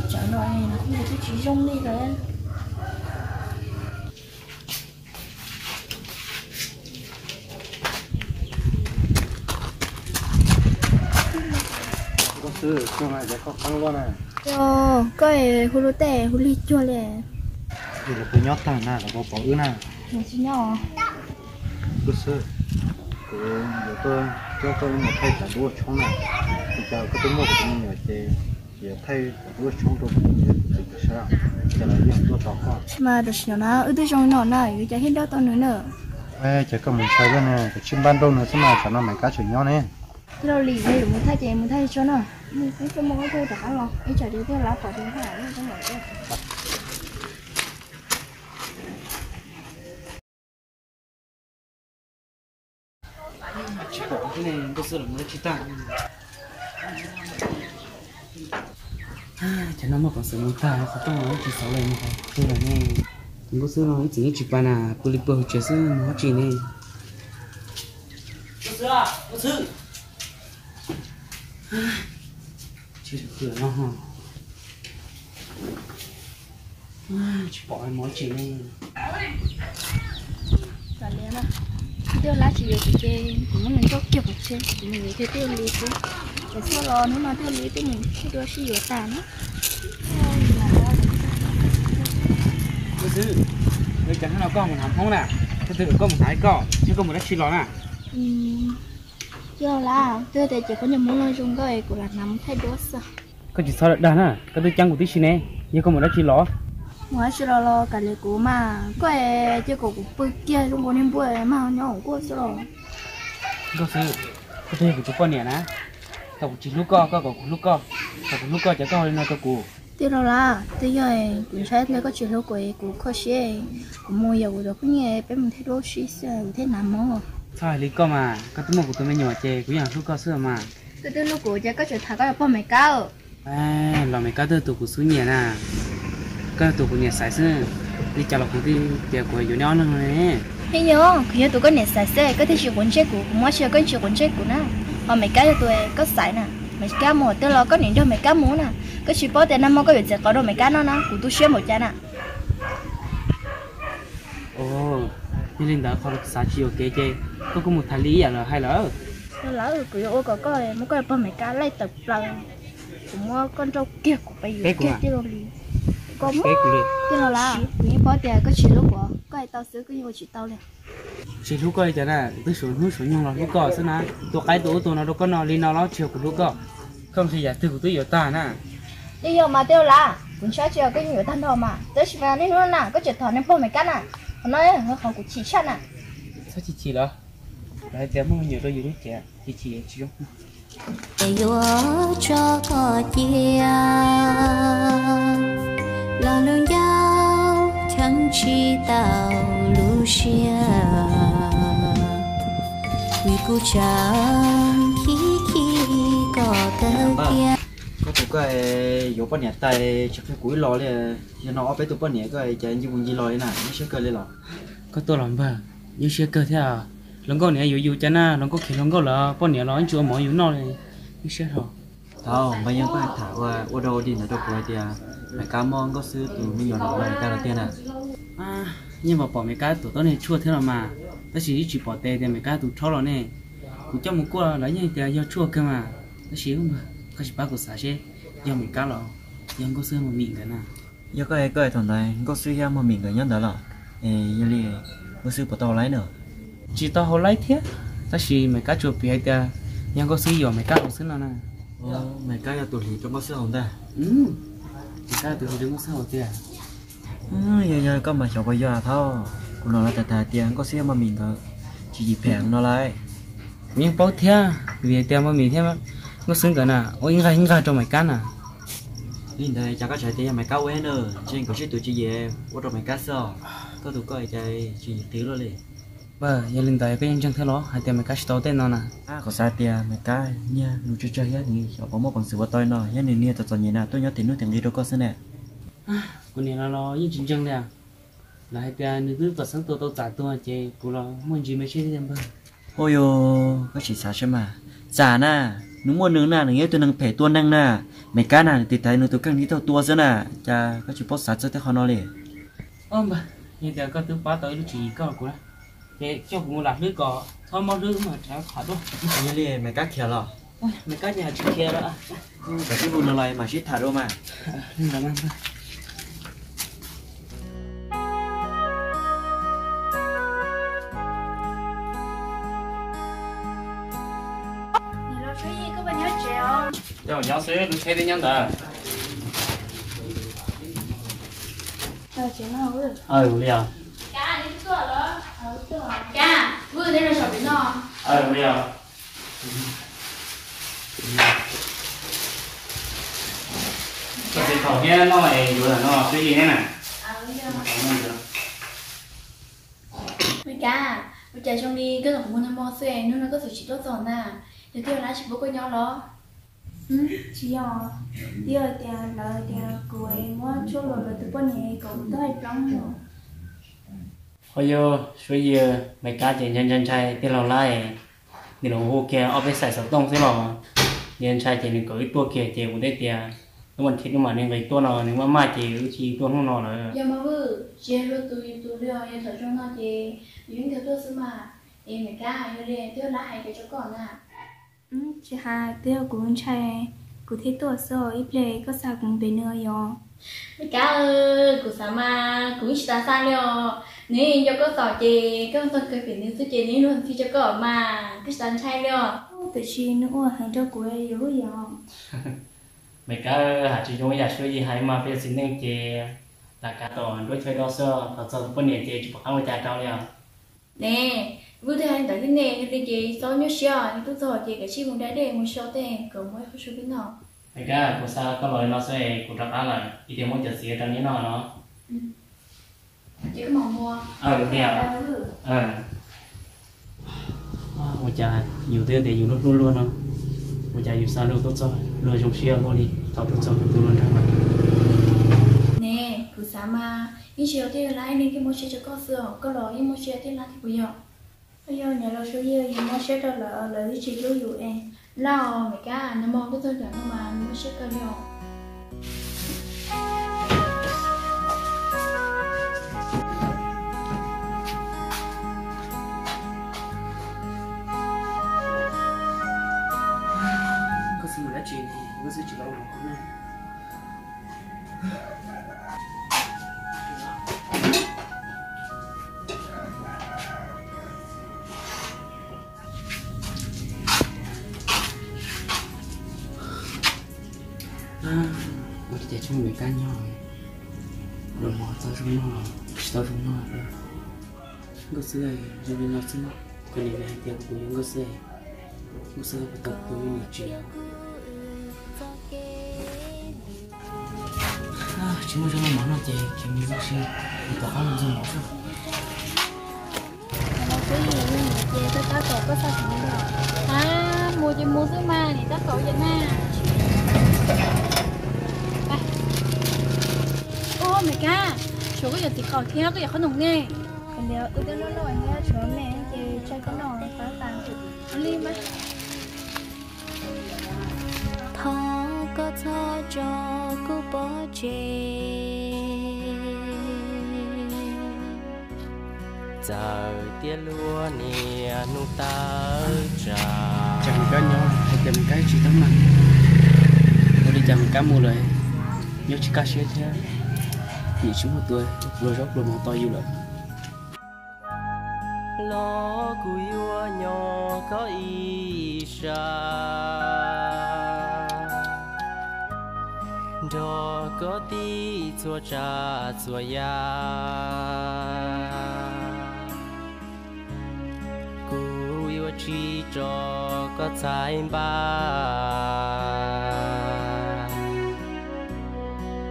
lo chợ rồi là không được cái chỉ chung đi rồi có sư xong rồi có khăn luôn à cho cái hulu lô tè hulu lì chua lẹ thì là cái nhót thằng nào là có bỏ ư nào nó chỉ nhỏ. Có sư cái giờ tôi cho tôi một thay cả đua chống này thì giờ có tôi mua của tôi nhiều thì tôi cái tôi mà được nhỏ nó ở đây trong nó này cái trái hết đó tao nữa nữa ê có mình chơi cái này cái chim ban đâu nữa xem mà cho nó mày cá chửi nhau nè cái đâu lì đây muốn thay chị muốn thay cho nó cái cái món tôi đã lo cái trời đi theo lá cỏ đi phải cái này chỉ bỏ cái này có sự là mới chỉ tặng cho nó mà còn sự muốn ta sẽ tôi nói chỉ sáu lần thôi tôi là nghe. Có sự nói chỉ chỉ bàn à polipo chỉ sự nó chỉ này có sự à? Có sự chỉ được cửa nó hả? Chỉ bỏ cái món chỉ này cả liền à tiêu lá chỉ được cái cũng mình có kiểu một chế mình cái tiêu lý chứ. Cái sau đó nếu mà tiêu lý thì mình cái đôi chỉ được tàn á. Có sự người chẳng nào con một hàm không nè cái từ có một thái cỏ chứ có một đất chi ló nè tiêu lá tiêu thì chỉ có những món nói chung cái của là nắm thay đốt sao có chỉ sao được đàn à? Cái tôi chăng của tí xin nè nhưng có một đất chi ló ngoài chỉ lo lo cả lệ cũ mà cái chỉ có của bự kia trong có nên bự mà nhỏ của sao có sự có thể của chú con nè nè tao chỉ lúc co có có lúc co có lúc co chỉ có lên nó có cụ tiêu đó là tiêu rồi cũng sai lấy có chuyện lúc quậy của khó xế của mua dầu rồi cũng nghe bé mình thấy đôi xí sao thế nào mò sao lý co mà có tụi một của tụi mình nhỏ chè cũngอย่างlúc co xưa mà từ từ lúc của cha có chuyện thà có bao mày cao à là mấy cái tụi tụi của số nhẹ nè cái tụi của nhẹ sai xưa đi chào cũng đi tiệc của nhiều nhau nữa nè. Thế nhớ khi tụi có nè xài xe có thể chịu quấn chết của mua xe có chịu quấn chết của nó. Mà mày cái tụi có xài nè. Mày cá mò tiêu lo có những đâu mày cá mò nè. Cái chỉ bảo tiền năm có việc có đâu mày cá nó nè của tôi xe một cha nè. Ồ như linh đã không xả chiều kế chê. Có có một thái lý à là hay nó lỡ của ô có có mới có bao mày cá lấy tập lần. Của mua con trâu kia của bây giờ kia tiêu lo đi có mua cái lo là? Những bảo tiền có chỉ lúc của có ai tao xứ cái gì chỉ tao liền. Chỉ lúc coi chả nè tôi xuống nước xuống nhung là lúc cò xưa nè. Tôi cái tôi tôi nó đâu có nó lên nó nó chiều của lúc cò không thì giả từ của tôi giờ ta nè. Đi vô mà tiêu là cũng sẽ chiều cái nhiều thân đâu mà. Tới chỉ vào nên nó nè có chỉ thằng nên bao mày cá nè. Nó nói họ cũng chỉ chắc nè. Sao chị chị đó lại để mua nhiều đôi dưới trẻ. Chị chị chị không yo cho có chia là lương giao chẳng chi tao lu xia vì cô chẳng khi khi có cơ kia có tụi cái dụ bao nhiêu tay chắc cái cuối lò liền. Giờ nó bé tụi bao nhiêu cái chạy như quân gì lò này nó sẽ cơ lên lò có tôi làm bà như xe cơ thế à? Lần con này dù dù chả na lần có khi lần có là bao nhiêu nó chưa mọi dù nó này như xe rồi thôi bây giờ có thả qua ô đâu đi nữa đâu qua thì mày cá mong có sư tụi mình nhỏ nó này ta là tiền à à nhưng mà bỏ mấy cái tụi tôi này chua thế là mà? Ta chỉ chỉ bỏ tê thì mấy cái tụi thọ rồi nè. Cũng cho một cô lấy như thế do chua cơ mà. Ta chỉ mà có chỉ ba của xã chế do mấy cái rồi nhưng có sư mà mịn cái nào giờ có ai có ai thằng này? Có sư ya mà mình cái nhân đó là ê giờ đi có sư bỏ tàu lấy nữa. Chỉ tao hồi lấy thế. Ta chỉ mấy cái chua bìa thì nhưng có sư giờ mấy cái của sư nào nè. Mày cái là tụi lì trong có sư không ta. Ừ ta từ hồi sao tiền giờ giờ có mà chọc bây giờ thôi còn nó là tại tại có xe mà mình thôi chỉ gì phèn nó lại. Miếng bao thia, vì tiền mà mình thia mà nó xứng cả nè ôi, anh gái anh gái trong mày cán à nhìn thấy chả có chạy tiền mày cao quá nữa trên có chiếc tụi chị về ô trong mày cán sao có tụi coi chỉ tí luôn liền bà giờ linh đại cái nhân chân thế đó hai tiền mấy cái tao tên nó nè à có sao tiền mày cá nha lu chơi chơi hết. Cháu có một bằng sự vào tôi nó nhá nên nia tao tao nhìn nào. Tôi nhớ tiền nước tiền đi đâu có xin nè. Con này nó lo chuyện chân đấy à? Là hai tiền nữ tứ tao sáng tôi tao trả tôi chơi cô lo muốn gì mấy chuyện tiền bà ôi yo có chỉ sao chứ mà. Giả na nó mua nướng na nó tôi nâng phải tua năng na. Mày cá na thì thấy nó tôi căng đi theo tua nữa na cha có chỉ post sát cho thế họ nói liền. Ôm bà như thế có thứ ba tới lúc chỉ có của nó để cho phụ lạc nước có thôi mau nước mà trả khỏi luôn như này mày cắt kia rồi mày cắt nhà chị kia đó cái cái bùn này mà shit thả đâu mà làm ăn Yo, nhớ xíu, tôi thấy đi nhanh rồi. Chào chị nào ơi. Ừ, bây giờ. Cá, vừa đây là sầu biển nó. 哎无聊这是头天那位有人哦，最近呢？ À, bây giờ. Với cá, bây giờ trong đi cái tổng muốn tham mô xe nó nó có sự chỉ tốt rồi nè. Để tiêu lá chỉ bố con nhau đó. Ừ, chị à, giờ tiền lợi tiền của em mua chỗ rồi là từ bên này cũng tới lắm rồi. Hồi giờ, suy giờ mấy cá chỉ nhân nhân trai tiền lòng lại, thì nó hô kia ở bên sài sầu tông thế mà, nhân trai chỉ nên ít tua kia chỉ một đấy tiền, nhưng mà thì nhưng mà nên cái tua nào nếu mà mai chỉ chỉ tua không nào nữa. Giờ mà vừa, chị rồi tụi tụi lừa em thở trong nó chị, những cái tôi xứ mà. Em mấy cá, giờ đi tiêu hay cái chỗ còn nè. Ừ, chị Hà tiêu anh trai của thế tổ sơ ít lệ có sao cũng về nơi rồi. Ơi, của sao mà cũng ta sang rồi. Nếu cho có sọ chị, có con cười phiền đến số chị nên luôn thì cho có mà, cái sáng trai rồi. Tự chi nữa hàng cho của yếu rồi. Mấy cá hạt chỉ dùng nhà suy gì hay mà bây giờ xin nên chỉ là cả tổ đối chơi đó sơ, thật sự bên này chỉ chụp ăn với cha trao liền. Nè, vừa thấy anh tới cái nè, như thế chị sao nhớ xưa, như tôi rồi chị cái chi muốn đá để muốn xóa tên, cũng mới không số biết nào. Cá của sao có lời nó sẽ của trắc á lại, thì tiền muốn chặt xía trong những nó nó. Chị có mong mua. Ờ được nè. Ờ. Ôi cha, nhiều tiền thì nhiều lúc luôn luôn không? Ôi cha, nhiều sao đâu tốt rồi, lừa trong xia luôn đi, tao tốt rồi, tôi luôn thằng này. Nè, cứ sao mà, như chiều thì lại nên cái mua xe cho con sữa, có lỗi như mua xe thì lại thì bây giờ. Bây giờ nhà lo số giờ thì mua cho lỡ lỡ chị lưu dụ em. Lo, mấy cá, à, nó mong cái tôi chẳng mà nó sẽ cơ nhau phải tập của những chuyện à chỉ muốn cho nó món nào thì chỉ mình sẽ mình tập ăn gì nữa Nó cứ gì nhưng mà chị tôi có tổ có sao cũng được. À, mua chị mua thứ mà, thì tất cả vậy mà. Ô, mày ca, chỗ cái giờ thì khỏi theo cái giờ không nồng nè. Nếu ưu tiên nó nổi nha, chỗ mẹ thì chơi có nổi phá Nó li mà. thọ có thọ cho cô bỏ chê giờ tia lúa nia nu ta trà. Chẳng có nhau hay tìm cái chỉ tấm năng tôi đi chăm cá mua lại nhớ chỉ cá xe thế nhị chúng một tuổi rồi rốt rồi một to yêu lắm lo cùi ua nhỏ có y sa. Đó có tí chua cha chua ya. Cùi ua chi cho có trái ba.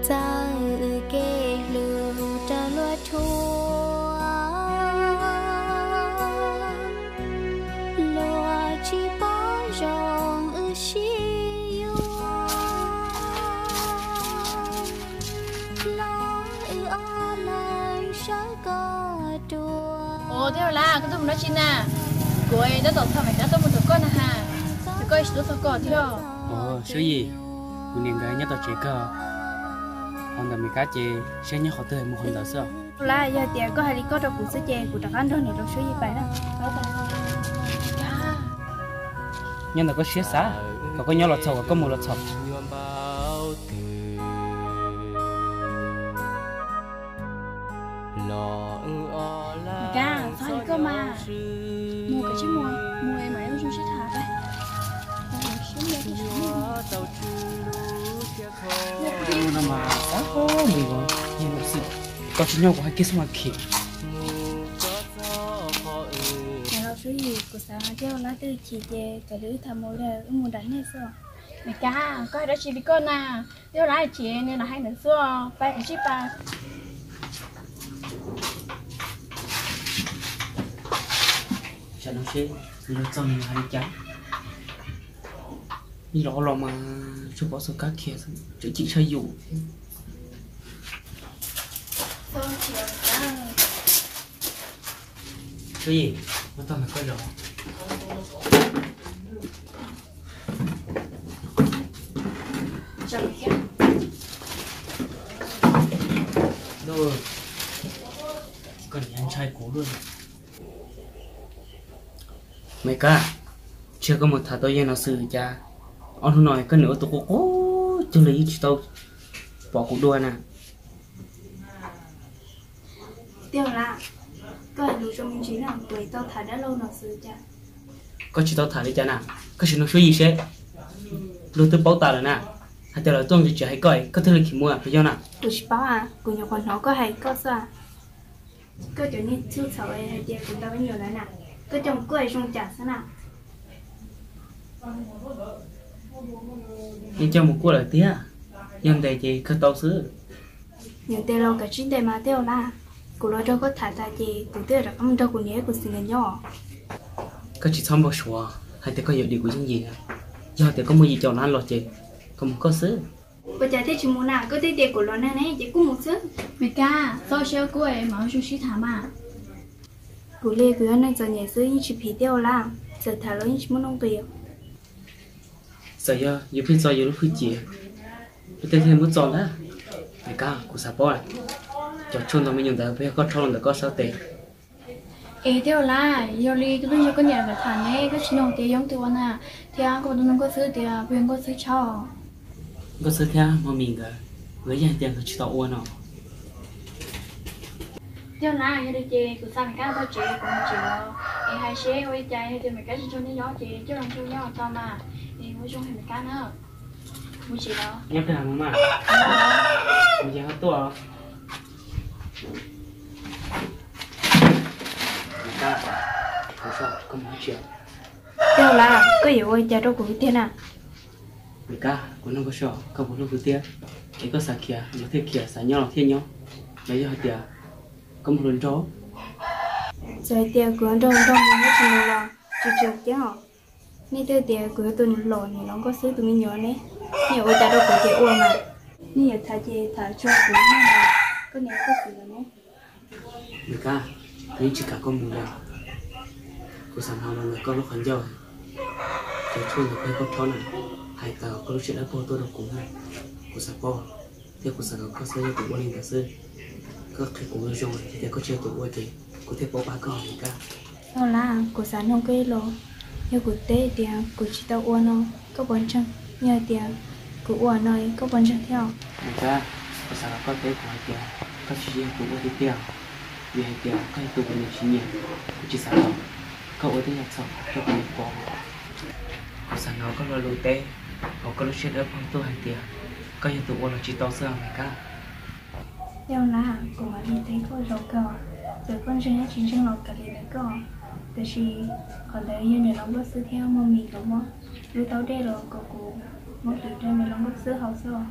Ta kê lưu ta lúa thua nói chi nè. của ấy đã tỏ sao mày đã tao một đứa con à ha tụi coi tụi sao còn theo ồ số gì? Cô niệm gái nhớ tao chế cơ hôm nay mình cá chế sẽ nhớ họ tới một hôm đó sao? Là giờ tiền có hai lý có đâu cũng sẽ chè của đặc ăn đâu này đâu số gì phải đó nhưng mà có xé xá có có nhớ lọt sầu có một lọt sầu mà sao có mình nhau của hai cái xong mà kì nhà số gì của sao theo lá từ chỉ cả đứa tham mô là muốn đánh hay sao mày cá, coi đã chỉ đi con à nếu lại chị nên là hai nữa xưa bay cái chiếc ba chả nó sẽ nó cho hai chán đi rõ lo mà chú bỏ số cá kia chú chị sẽ dụ cái gì? Nó tao mày coi chậm kia rồi? Anh trai cố luôn. Mày cả chưa có một thằng tôi nó xử cha. Ông nói cái nữa tôi cố cố chưa lấy chỉ tao bỏ cuộc đua nè tiêu là có hai lũ trong chỉ là tuổi tao thả đã lâu nó xử cha có chỉ tao thả đi cha nè có chỉ nó số gì sẽ lúc tôi bảo ta rồi nè. Hay là tôi chỉ hay coi. Có thể là khi mua phải cho nè của chị bảo à của nhà con nó có hay có sao có chỗ như chú cháu ấy hay tiền của tao bao nhiêu lại nè. Có trong quầy trong trả sao nào. Nhưng cho một cô là tía nhưng đây thì cứ tao xứ. Những tên lâu cả chín tên mà tiêu là của nó đâu có thả ta gì của tiêu là không đâu của nhé của sinh nhỏ có chỉ xong bao số hay thì có dự định của những gì? Do thì có mua gì cho nó lọt chị? Không có xứ? Bây giờ thì chúng muốn nào có thấy tiền của nó này này chỉ cũng một sức mày ca sao xe của em mà dùng chiếc thả mà của lê của nó giờ nhảy dưới như chỉ phí tiêu là giờ thả nó như chỉ muốn nông tiền. Giờ giờ giờ phía sau giờ lúc phía chị. Giờ thêm một tròn đó này cả của sao bỏ này cho chôn tao mới nhận được bây có tròn được có sao tệ ê theo là giờ đi cái bên có nhà phải thả này cái chuyện tiền giống tiền à thì anh có đừng cóซื้อtiền bên cóซื้อcho có sao theo mà mình cả với nhà tiền chỉ tao uốn nó theo là giờ đi chơi của sao mày ca tao chơi của mày chơi ê hai xe ôi chạy thì mày cái cho nó gió chơi chứ làm sao gió cho mà ê mới dùng thì mày ca nữa mới chỉ đó nhắc cái hàng mà bây giờ hết tua Đâu là, có hiểu ơi, chả đâu có tiền à? Mì cá, có nó có sọ, có bố lúc tiền Cái có xà kìa, nó thế kìa, xà nhau là thiên nhau. Lấy cho tiền, có một lần trố cửa đông đông mình hết chừng là chụp chụp chứ hả? Nên tôi tiền cửa tôi nhìn lộn nó có xứ tụi mình nhớ nè Nhiều ơi đâu có tiền uống mà. Nhiều thả chê thả chua của con nhớ có gì nữa Mika thấy chỉ cả con mù đâu cô sẵn hào là người con nó khẩn dầu cái chôn là cái con chó này. Hai tờ có lúc chuyện đã cô tôi đọc cùng này. Cô sẵn cô thế cô sẵn có sẽ tụi quân linh cả sư có khi cũng rồi thì có chơi tụi quân thì có thể bỏ ba con Mika đó là cô sẵn không cái lỗ như cô tê thì cô chỉ tao uôn nó. Có bốn chân nhờ tiền, cô uống nói có bốn chân theo. Mika ca cô sản có tế của hai tiền có chỉ riêng cũng quân đi tiền vì hai tiền có tụi được chỉ nhiều. Của chỉ sản đó có ở đây nhặt sọ cho quân có, có sản nó có lo lùi tê họ có lúc chuyện ở phòng tôi hai tiền có những tụi là chỉ to sơ mày cả. theo là của đi thấy có rồi cơ Từ con chân chính chân lọc cả đấy cơ từ khi còn đấy như này nó bước sư theo mà mình đúng không lúc tao đây rồi cô cụ một từ trên mình nó bước sư học sơ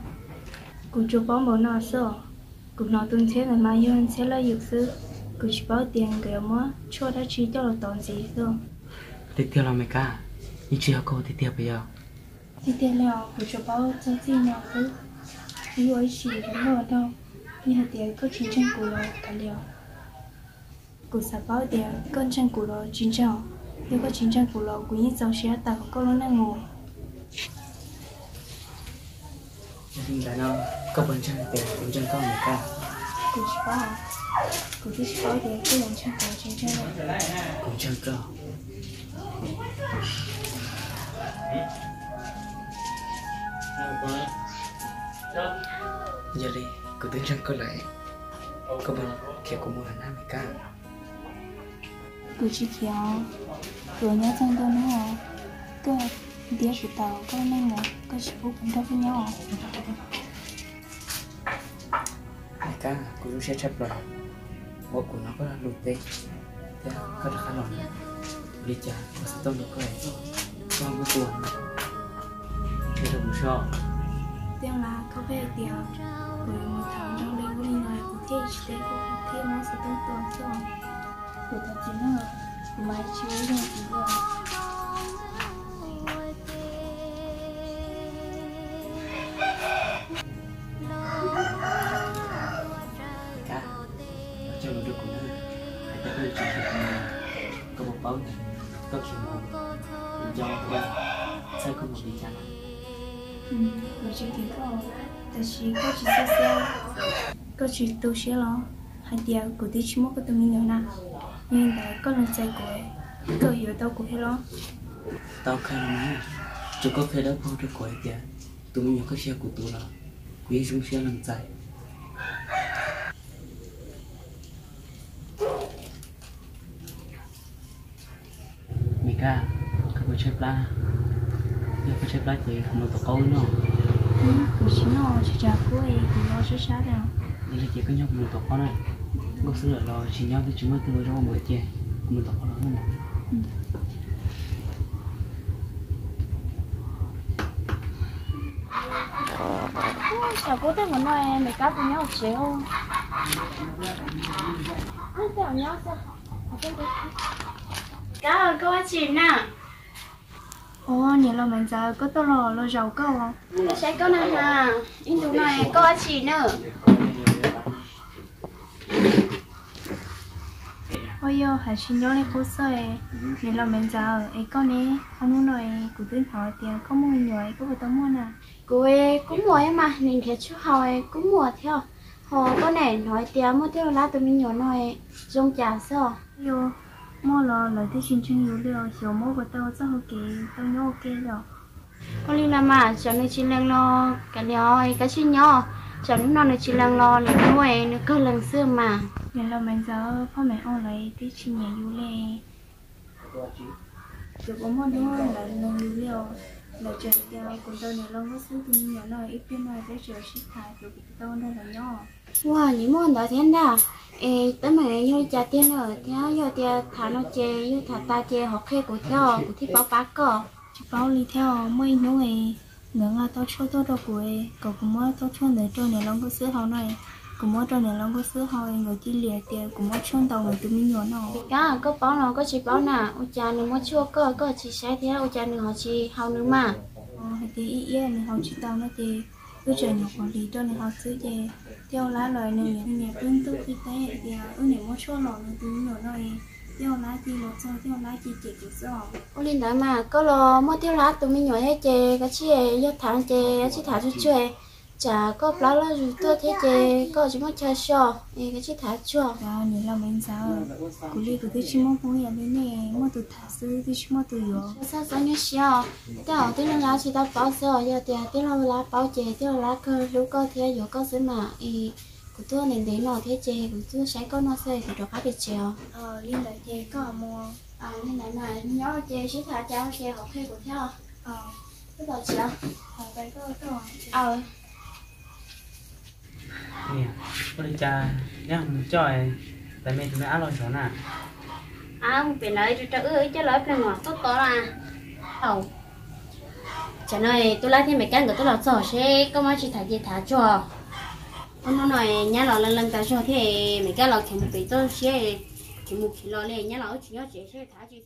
cụ chụp bóng bộ nó sơ cụ nó tuân thế là mai hơn sẽ là dục sư cụ chỉ báo tiền kiểu mà cho đã chỉ cho là tốn gì sơ tiếp theo là mày ca nhưng có cô tiếp theo bây giờ thì tiền nào cụ chụp báo cho gì nào cứ như ấy chỉ vẫn lo đâu như hạt tiền có chỉ chân cụ lo cả liều cụ sắp báo tiền con chân cụ lo chính trọng nếu có chiến tranh của lò của những dòng xe tàu có lớn năng ngủ gia đình đã nó có bên chân tiền bên chân con người ta của có, bảo chỉ có. Bảo thì cái lần tranh của chiến tranh này cũng chân cơ giờ đi cứ tính chân cơ lại có bên kia cũng mua hàng người ta cứ chỉ kéo của nhớ trong đó nữa cái đĩa của tàu có năng ngủ có bảo cũng đâu với nhau người ta cũng sẽ chấp rồi. Bộ của nó có là lụt tê. Thế có là khá lỏng đi chả có sẽ tông được cái này cho một tuần thế là bù so tiêu là có về tiêu của một tháng trong đây của mình nói của thế để của thế nó sẽ tông tuần cho của thật chính là mai chiếu rồi thì rồi có bao có chuyện mà do qua sao không một đi chăng ừ của chị thì có. Tại chị có chị sẽ xe có chị tu xe lo. Hay tiêu của tí chỉ mất cái tụi mình nữa nè. Nhưng tại có lần chạy của có hiểu đâu của hết lo. Tao khai nói chỉ có khai đó bao được quậy kìa. Tụi mình có xe của tụi nó. Quý chúng xe làm chạy Mika, lah. Ya, kamu cek lah thì không được câu nữa. ừ của chị nó chị trả của ấy của nó sẽ sát nào Đây là chỉ có nhau một tổ con này. Có sự là lo chỉ nhau thì chúng mới từ trong một chè. Một tổ con đó mà. chả cố tên của nó mày cá với nhau chiếu không theo nhau sao cá ơi cô chị nè ồ nhớ là mình giờ có tao lò lo giàu câu không sẽ có nè hà. In tụ này cô chị nữa. Ôi yo xin nhớ lên cô sơi nhớ là mình giờ ấy con ấy. Anh muốn nói của tên họ tiền có mua ấy có phải tao mua nè cô ấy cũng mua em mà nên thiệt chú hỏi cũng mua theo. Họ có này nói tiền mua theo lá tụi mình nhỏ nói dùng trả yo mua lò lời thế xin chân yếu liệu hiểu mua của tao rất ok tao nhớ ok rồi. Con lưu làm mà chẳng nên chỉ lăng lo cái nhỏ ấy cả chuyện nhỏ. Chẳng nó nên chỉ lăng lo lấy mua nó cứ lần xưa mà. Nên là mình giờ phải mẹ ông lấy thế xin nhà yếu lệ rồi bố mua đúng là nông yếu liệu là trời theo cũng tao này lâu mất sức thì nhỏ nói ít biết nói sẽ trời sức thái rồi tao đâu là nhỏ những món đó thế đó ê tới mà yêu trả tiền rồi theo yêu tiền thả nó chê yêu thả ta chê học khê của theo của thích báo bá cỏ chị bảo đi theo mấy nhớ ấy ngưỡng là tao cho tao đâu của ấy. Cậu cũng mới tao cho người cho này lâu có sức họ này. Cũng mới cho này lâu có sức họ người chỉ liệt tiền cũng mới cho tao người tụi mình nhỏ nó. Cá có báo nào có chỉ báo nào ô cha nữa mua chua cơ cơ chỉ sai thế ô cha nữa họ chỉ hao nữa mà. Ờ thì ý ý này họ chỉ tao nó thì cứ chờ nhỏ quản lý cho này họ ซื้อ về theo lá lời này nhà nhà bên tôi y tế thì à, ở này mua cho lọ nó tụi mình nhỏ này theo lá thì một cho theo lá chỉ chỉ cái sao ô linh đó mà, có lo mua tiêu lá tụi mình nhỏ hết chè cái chi do tháng chè cái chi thả cho chê chả có báo là dù tôi thế chê có chỉ mua cha cho ê cái chi thả cho và nếu là mình sao cụ li của tôi chỉ mua mua nhà bên này mua từ thả sư tôi chỉ mua từ yếu. Sao sao như sao tao tiếng nó lá chỉ tao báo sao? Giờ tiền tiếng nó lá báo chè tiếng lá cơ lúc có thế dù có gì mà. Ý của tôi nên để nó thế chè của tôi sẽ có nó sẽ thì được hết được chèo ờ liên lại thì có mua. À nên là mà nhớ chè chỉ thả cháu chè học khi của theo ờ. Cái đó chèo ở đây có có ờ Nè, có đi cha nhá, cho ai tại mẹ tụi mẹ ăn rồi chỗ nào? À không phải nói cho cho ơi cho lời phải ngọt tốt có là. Hầu chả nói tôi lấy thêm mấy cái của tôi là sổ xe có mà chỉ thả gì thả cho ông nó nói nhá lò lần lần ta cho thì mấy cái lò thì một bị tôi xe thì một kilo này nhá lò chỉ nhớ chỉ xe thả thì